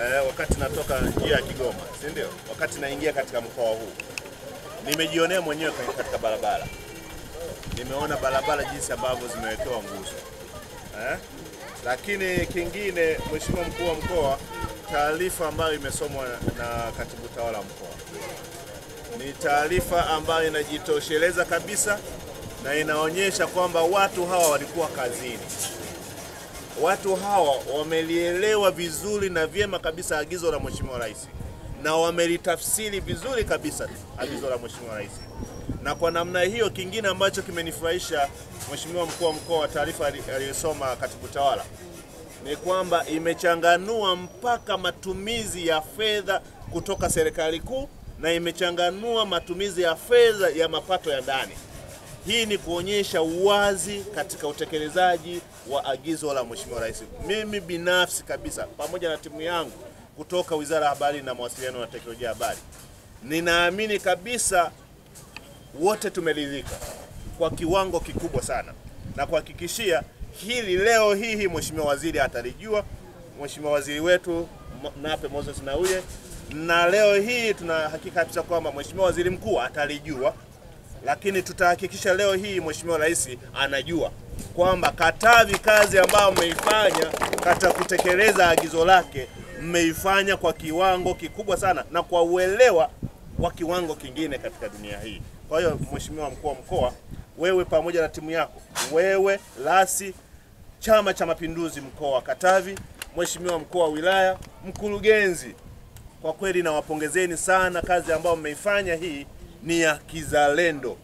Eh, wakati natoka njia ya Kigoma, si ndio? Wakati naingia katika mkoa huu nimejionea mwenyewe katika barabara, nimeona barabara jinsi ambavyo zimewekewa nguzo eh? Lakini kingine, Mheshimiwa mkuu wa mkoa, taarifa ambayo imesomwa na katibu tawala mkoa ni taarifa ambayo inajitosheleza kabisa na inaonyesha kwamba watu hawa walikuwa kazini. Watu hawa wamelielewa vizuri na vyema kabisa agizo la Mheshimiwa Rais na wamelitafsiri vizuri kabisa agizo la Mheshimiwa Rais. Na kwa namna hiyo, kingine ambacho kimenifurahisha Mheshimiwa mkuu wa mkoa, wa taarifa aliyosoma katibu tawala ni kwamba imechanganua mpaka matumizi ya fedha kutoka serikali kuu na imechanganua matumizi ya fedha ya mapato ya ndani. Hii ni kuonyesha uwazi katika utekelezaji wa agizo la Mheshimiwa Rais. Mimi binafsi kabisa pamoja na timu yangu kutoka Wizara ya Habari na Mawasiliano na Teknolojia ya Habari, ninaamini kabisa wote tumeridhika kwa kiwango kikubwa sana na kuhakikishia hili leo hii Mheshimiwa Waziri atalijua, Mheshimiwa Waziri wetu Nape Moses Nnauye, na leo hii tuna hakika kabisa kwamba Mheshimiwa Waziri Mkuu atalijua, lakini tutahakikisha leo hii Mheshimiwa Rais anajua kwamba Katavi kazi ambayo mmeifanya katika kutekeleza agizo lake mmeifanya kwa kiwango kikubwa sana na kwa uelewa wa kiwango kingine katika dunia hii. Kwa hiyo Mheshimiwa mkuu wa mkoa, wewe pamoja na timu yako, wewe lasi Chama cha Mapinduzi mkoa wa Katavi, Mheshimiwa mkuu wa wilaya, mkurugenzi, kwa kweli nawapongezeni sana, kazi ambayo mmeifanya hii ni ya kizalendo.